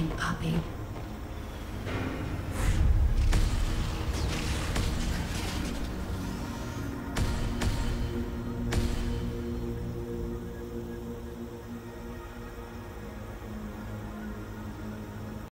and popping.